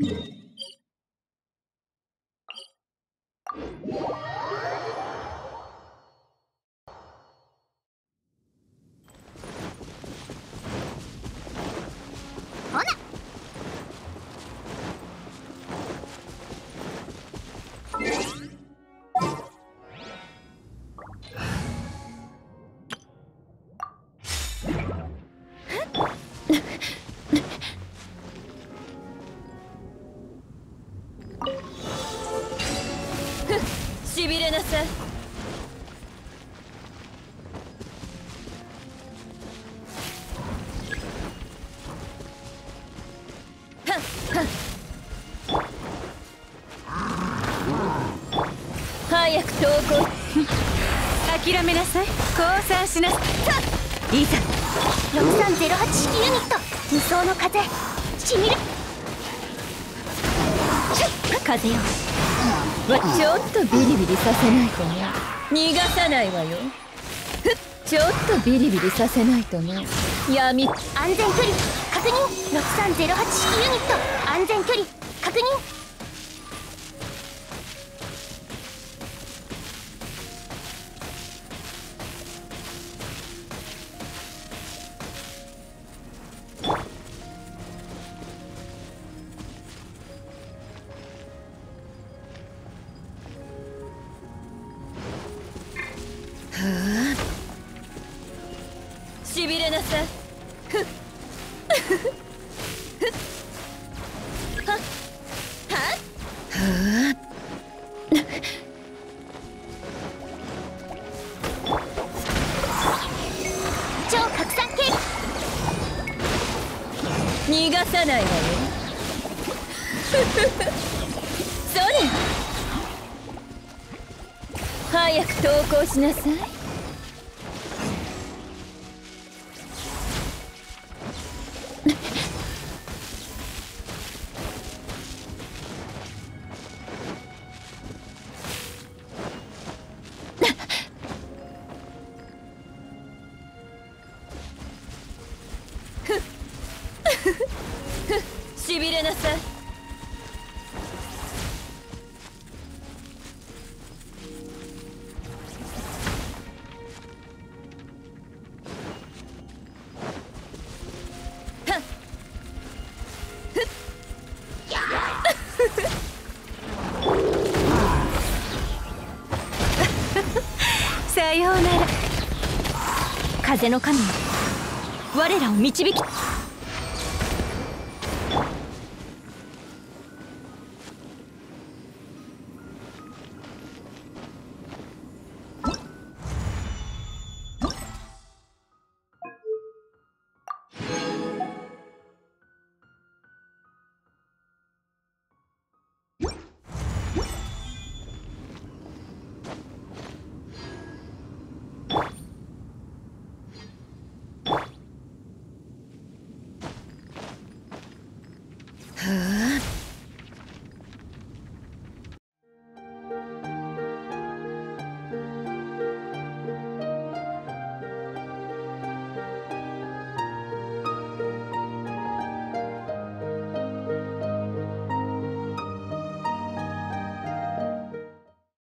you しびれなさ。い早く投稿。諦めなさい。降参しなさい。いざ。6308式ユニット。無双の風。しみる。風よ。ちょっとビリビリさせないとね。逃がさないわよ。ふっちょっとビリビリさせないとね。闇安全距離。確認。6308式ユニット。安全距離。確認。しびれなさい。ふっ。ふっ。はっはっ超拡散系逃がさないわよそれ早く投稿しなさいびれなさい。はっ。ふ っさようなら。風の神。よ我らを導き。